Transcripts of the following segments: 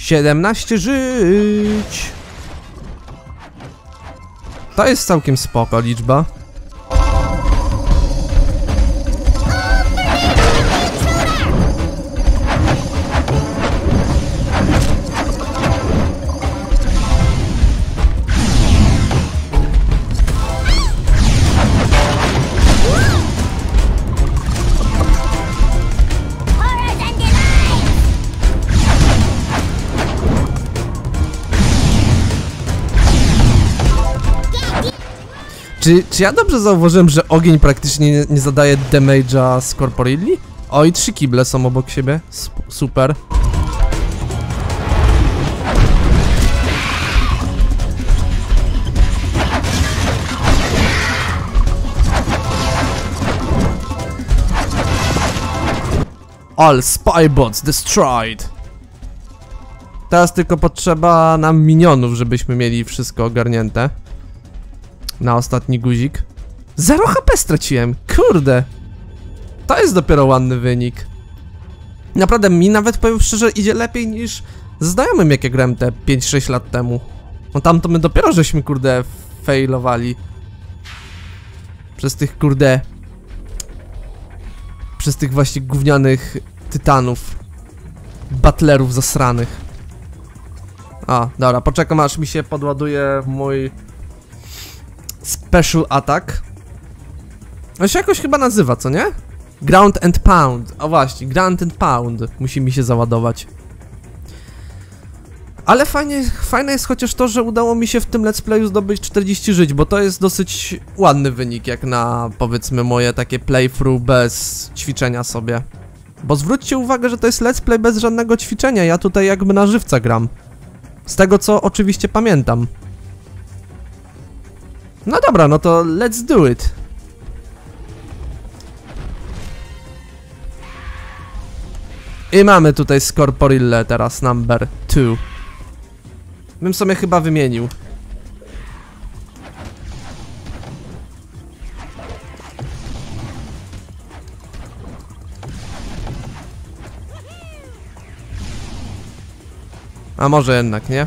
17 żyć! To jest całkiem spoko liczba. Czy, czy ja dobrze zauważyłem, że ogień praktycznie nie, nie zadaje damage'a z Corporilli? O, i trzy kible są obok siebie. Super. All spybots destroyed. Teraz tylko potrzeba nam minionów, żebyśmy mieli wszystko ogarnięte. Na ostatni guzik. 0 HP straciłem, kurde. To jest dopiero ładny wynik. Naprawdę, mi nawet powiem szczerze, idzie lepiej niż znajomym, jak ja grałem te 5-6 lat temu. No tam to my dopiero żeśmy, kurde, failowali. Przez tych, kurde... Przez tych właśnie gównianych tytanów. Butlerów zasranych. A, dobra, poczekam aż mi się podładuje mój Special Attack. On się jakoś chyba nazywa, co nie? Ground and Pound. O właśnie, Ground and Pound. Musi mi się załadować. Ale fajnie, fajne jest chociaż to, że udało mi się w tym let's playu zdobyć 40 żyć, bo to jest dosyć ładny wynik, jak na powiedzmy moje takie playthrough bez ćwiczenia sobie. Bo zwróćcie uwagę, że to jest let's play bez żadnego ćwiczenia, ja tutaj jakby na żywca gram. Z tego co oczywiście pamiętam. No dobra, no to let's do it. I mamy tutaj Scorporille teraz, number 2. Bym sobie chyba wymienił. A może jednak, nie?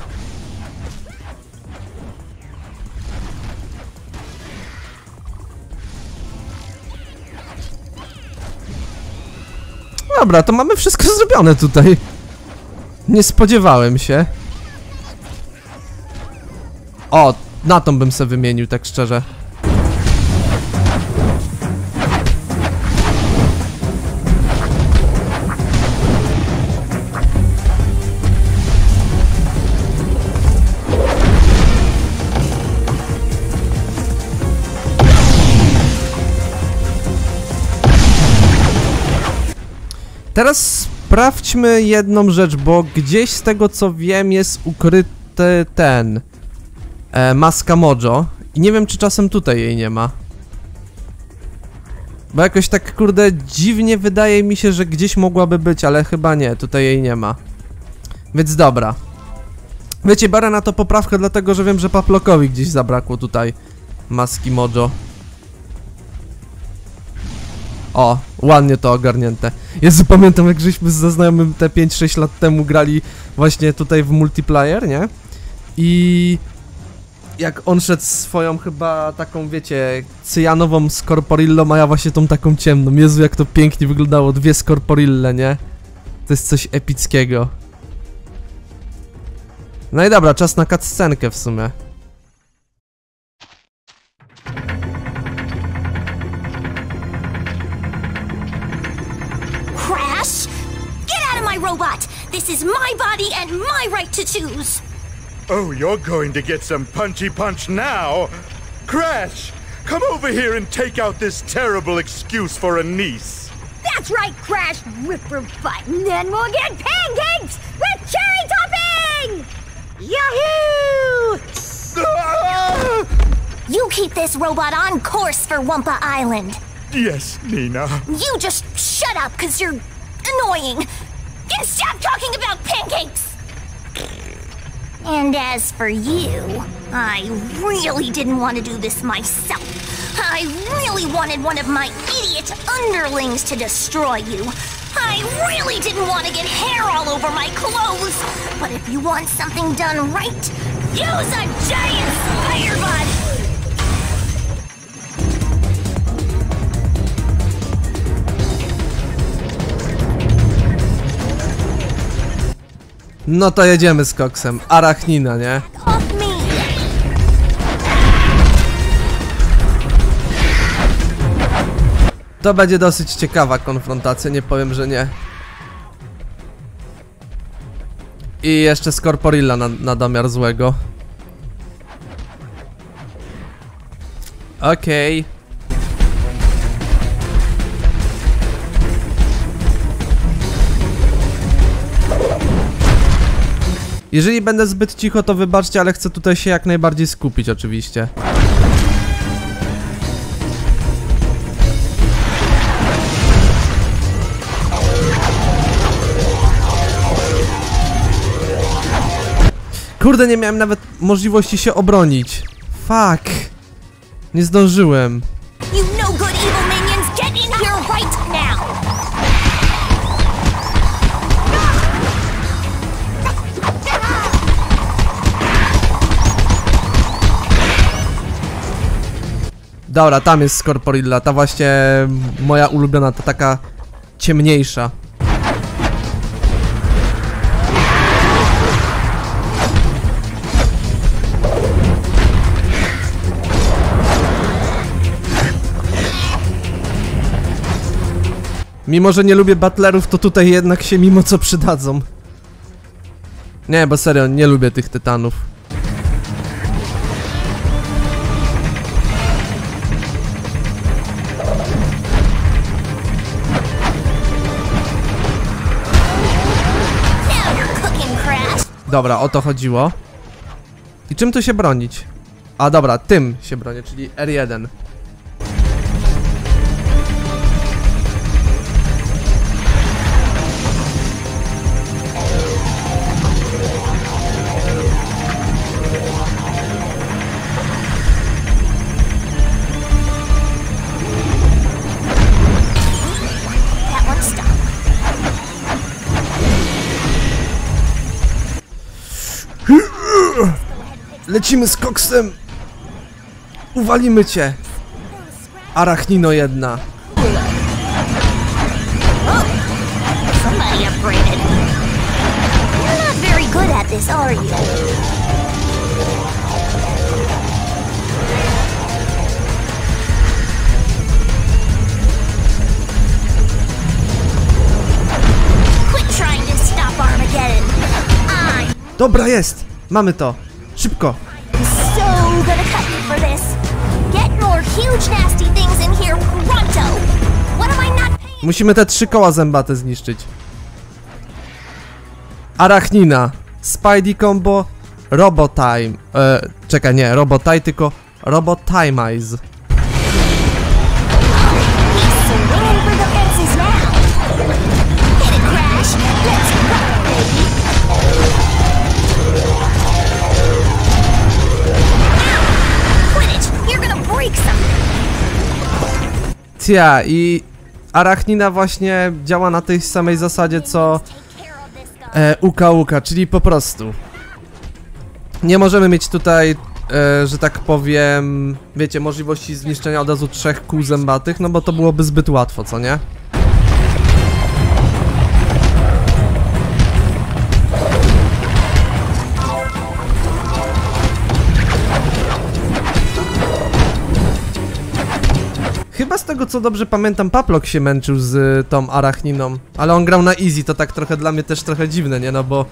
Dobra, to mamy wszystko zrobione tutaj. Nie spodziewałem się. O, na tą bym se wymienił, tak szczerze. Teraz sprawdźmy jedną rzecz, bo gdzieś z tego co wiem jest ukryty ten e, maska Mojo i nie wiem czy czasem tutaj jej nie ma. Bo jakoś tak kurde dziwnie wydaje mi się, że gdzieś mogłaby być, ale chyba nie, tutaj jej nie ma. Więc dobra. Wiecie, biorę na to poprawkę, dlatego że wiem, że Paplokowi gdzieś zabrakło tutaj maski Mojo. O, ładnie to ogarnięte. Jezu, pamiętam jak żeśmy ze znajomym te 5-6 lat temu grali właśnie tutaj w multiplayer, nie? I jak on szedł swoją chyba taką, wiecie, cyjanową skorporillą, a ja właśnie tą taką ciemną. Jezu, jak to pięknie wyglądało, dwie skorporille, nie? To jest coś epickiego. No i dobra, czas na cutscenkę w sumie. Robot! This is my body and my right to choose! Oh, you're going to get some punchy punch now. Crash, come over here and take out this terrible excuse for a niece. That's right, Crash! Ripper butt, and then we'll get pancakes with cherry topping! Yahoo! Ah! You keep this robot on course for Wumpa Island. Yes, Nina. You just shut up, cause you're annoying. And stop talking about pancakes! And as for you, I really didn't want to do this myself. I really wanted one of my idiot underlings to destroy you. I really didn't want to get hair all over my clothes. But if you want something done right, use a giant spider body! No to jedziemy z koksem. Arachnina, nie? To będzie dosyć ciekawa konfrontacja, nie powiem, że nie. I jeszcze Scorporilla na, na domiar złego. Okej. Jeżeli będę zbyt cicho, to wybaczcie, ale chcę tutaj się jak najbardziej skupić oczywiście. Kurde, nie miałem nawet możliwości się obronić. Fuck. Nie zdążyłem. Dobra, tam jest Scorporilla, ta właśnie moja ulubiona, ta taka ciemniejsza. Mimo, że nie lubię butlerów, to tutaj jednak się mimo co przydadzą. Nie, bo serio, nie lubię tych tytanów. Dobra, o to chodziło. I czym tu się bronić? A dobra, tym się bronię, czyli R1. Lecimy z koksem! Uwalimy cię! Arachnino jedna. Dobra, jest! Mamy to! Szybko! so gonna cut you for this. Get more huge nasty things in here pronto. What am I not paying? Musimy te trzy koła zębate zniszczyć. Arachnina. Spidey combo. Robotime. E, czekaj, nie, Robotime, tylko Robotimize. Tia, i Arachnina właśnie działa na tej samej zasadzie co e, Uka Uka, czyli po prostu nie możemy mieć tutaj, e, że tak powiem, wiecie, możliwości zniszczenia od razu trzech kół zębatych, no bo to byłoby zbyt łatwo, co nie? Chyba z tego co dobrze pamiętam, Paplok się męczył z y, tą Arachniną, ale on grał na easy, to tak trochę dla mnie też trochę dziwne, nie? No bo...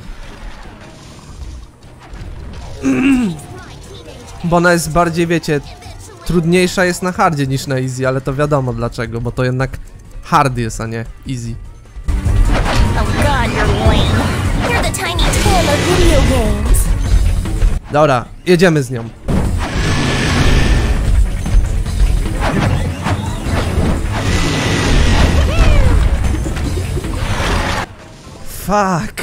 Bo ona jest bardziej, wiecie, trudniejsza jest na hardzie niż na easy, ale to wiadomo dlaczego, bo to jednak hard jest, a nie easy. Dobra, jedziemy z nią. Fuck.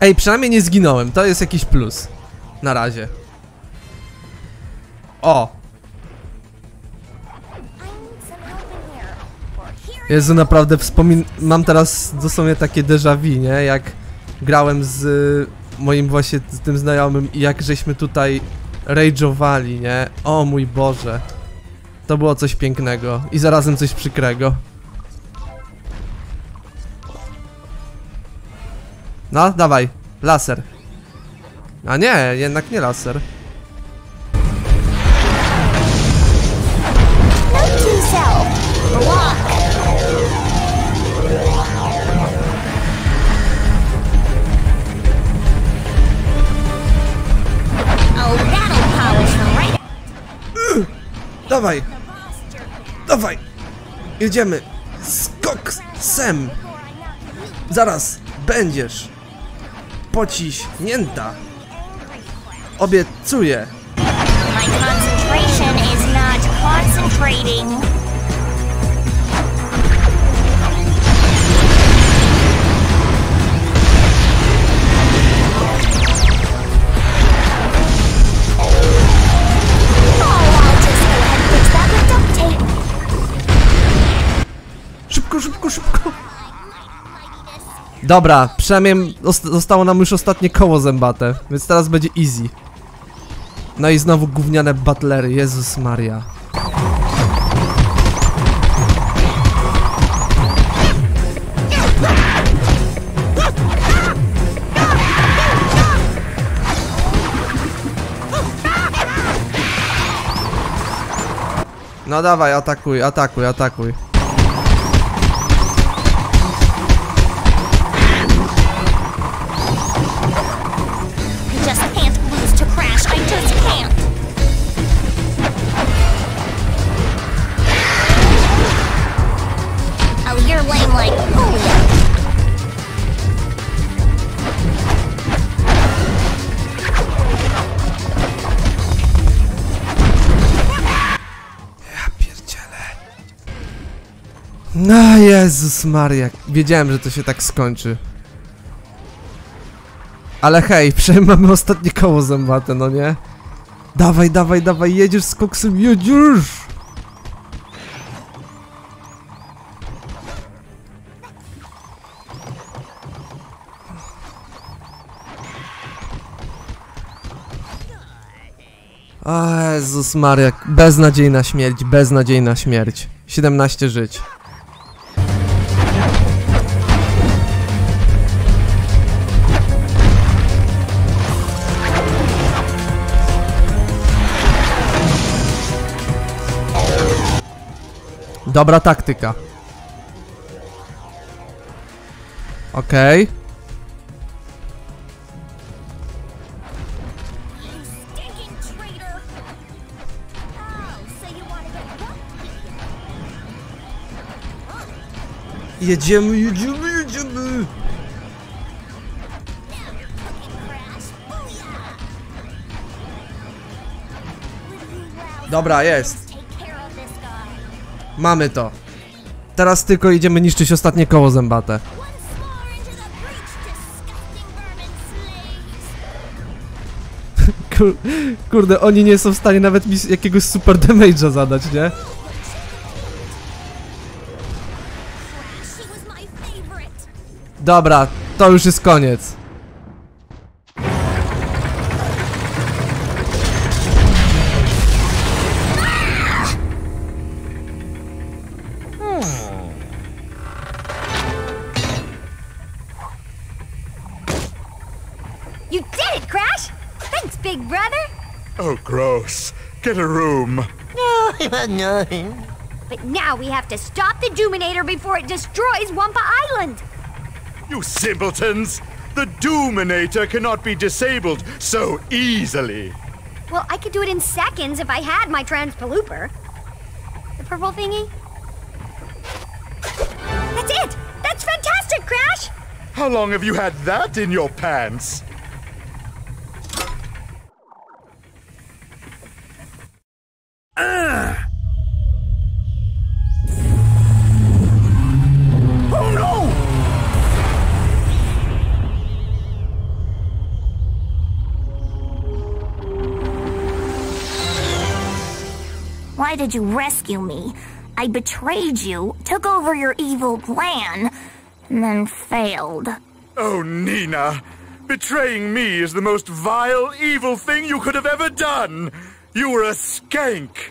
Ej, przynajmniej nie zginąłem, to jest jakiś plus. Na razie. O, Jezu, naprawdę wspomin... Mam teraz dosłownie takie déjà vu, nie? Jak grałem z moim właśnie z tym znajomym i jak żeśmy tutaj rage'owali, nie? O mój Boże. To było coś pięknego i zarazem coś przykrego. No, dawaj, laser. A nie, jednak nie laser. Dawaj! Dawaj! Jedziemy! Skok sem! Zaraz będziesz pociśnięta! Obiecuję! My concentration is not concentrating. Dobra, przynajmniej ost- zostało nam już ostatnie koło zębate, więc teraz będzie easy. No i znowu gówniane butlery, Jezus Maria. No dawaj, atakuj, atakuj, atakuj. Jezus Maria, wiedziałem, że to się tak skończy. Ale hej, przynajmniej mamy ostatnie koło zębate, no nie? Dawaj, dawaj, dawaj, jedziesz z koksem, jedziesz! Jezus Maria, beznadziejna śmierć, beznadziejna śmierć. 17 żyć. Dobra taktyka. Okej. Drunk? Jedziemy, jedziemy, jedziemy! Dobra, jest. Mamy to. Teraz tylko idziemy niszczyć ostatnie koło zębate. Kur kurde, oni nie są w stanie nawet mi jakiegoś super damage'a zadać, nie? Dobra, to już jest koniec. Big brother! Oh, gross. Get a room. No, no. But now we have to stop the Doominator before it destroys Wampa Island! You simpletons! The Doominator cannot be disabled so easily. Well, I could do it in seconds if I had my transpalooper. The purple thingy? That's it! That's fantastic, Crash! How long have you had that in your pants? Why did you rescue me? I betrayed you, took over your evil plan, and then failed. Oh, Nina. Betraying me is the most vile, evil thing you could have ever done. You were a skank.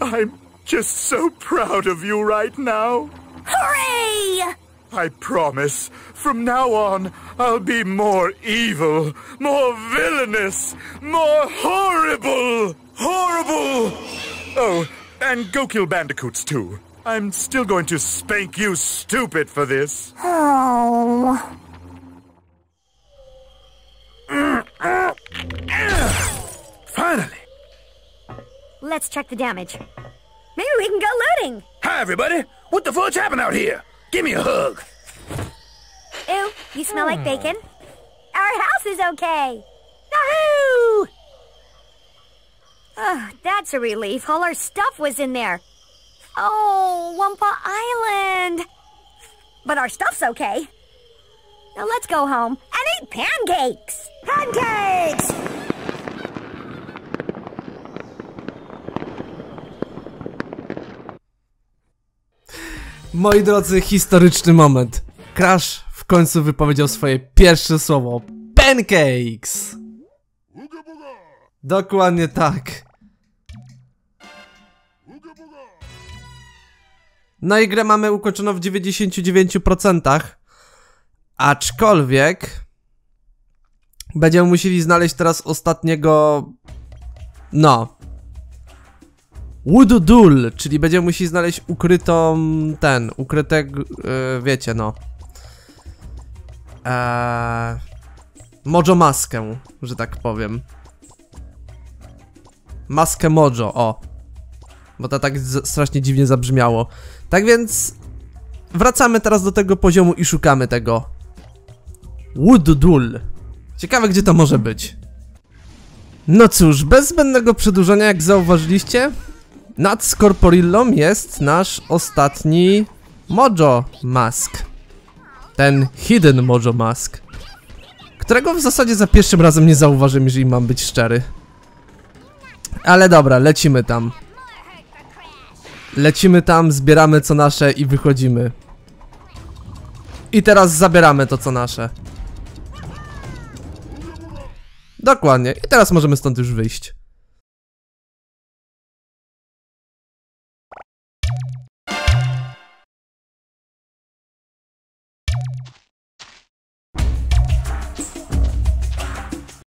I'm just so proud of you right now. Hooray! I promise, from now on, I'll be more evil, more villainous, more horrible! Horrible! Oh, and go kill bandicoots too. I'm still going to spank you stupid for this. Oh. Finally! Let's check the damage. Maybe we can go looting. Hi, everybody. What the fudge happened out here? Give me a hug. Ew, you smell like hmm. bacon. Our house is okay. Yahoo! Oh, that's a relief. All our stuff was in there. Oh, Wumpa Island. But our stuff's okay. Now let's go home and eat pancakes. Pancakes! Moi drodzy, historyczny moment. Crash w końcu wypowiedział swoje pierwsze słowo. Pancakes! Dokładnie tak. No i grę mamy ukończoną w 99%. Aczkolwiek będziemy musieli znaleźć teraz ostatniego. No. Woodoo czyli będziemy musieli znaleźć ukrytą. ten, ukrytego. Yy, wiecie, no. Eee, Mojo maskę, że tak powiem. Maskę Mojo, o. Bo to tak strasznie dziwnie zabrzmiało. Tak więc wracamy teraz do tego poziomu i szukamy tego. Woodoo. Ciekawe gdzie to może być. No cóż, bez zbędnego przedłużenia, jak zauważyliście, nad Scorporillą jest nasz ostatni Mojo Mask. Ten Hidden Mojo Mask. Którego w zasadzie za pierwszym razem nie zauważyłem, jeżeli mam być szczery. Ale dobra, lecimy tam. Lecimy tam, zbieramy co nasze i wychodzimy. I teraz zabieramy to co nasze. Dokładnie. I teraz możemy stąd już wyjść.